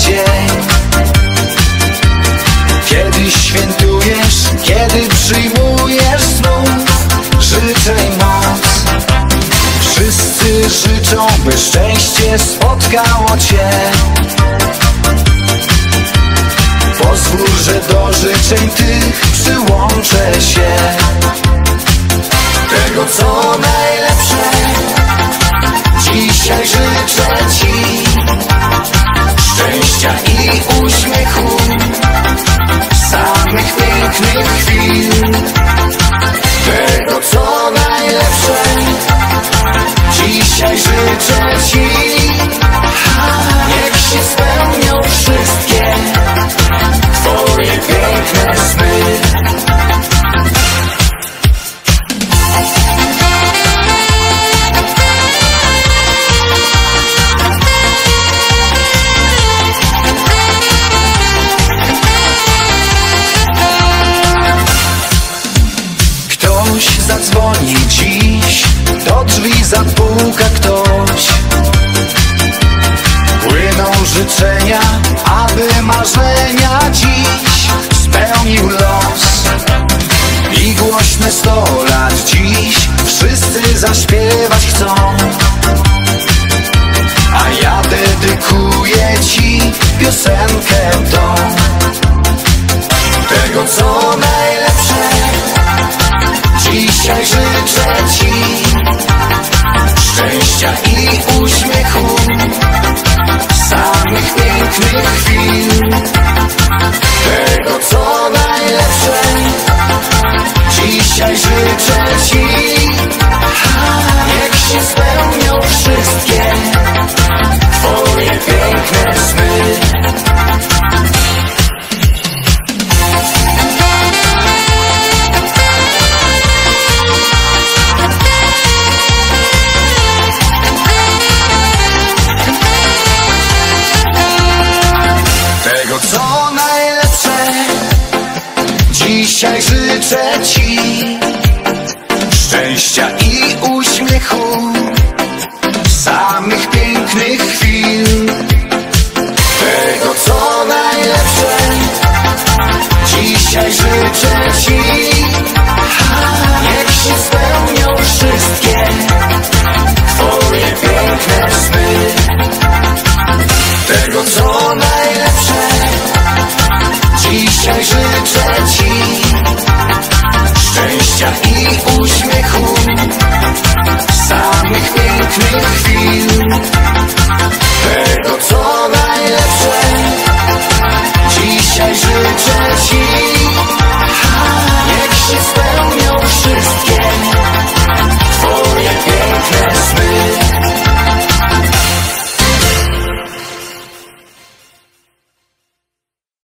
dzień. Kiedy świętujesz, kiedy przyjmujesz znów Życzeń moc. Wszyscy życzą, by szczęście spotkało Cię. Pozwól, że do życzeń tych przyłączę się. Tego co najlepsze Dzisiaj życzę Ci شهری اوش życzenia Aby marzenia dziś Spełnił los. I głośne sto lat dziś Wszyscy zaśpiewać chcą. A ja dedykuję Ci Piosenkę tą. Tego co najlepsze Dzisiaj życzę Ci. Szczęścia i uśmiechu, Make me feel Dzisiaj życzę Ci Szczęścia i uśmiechu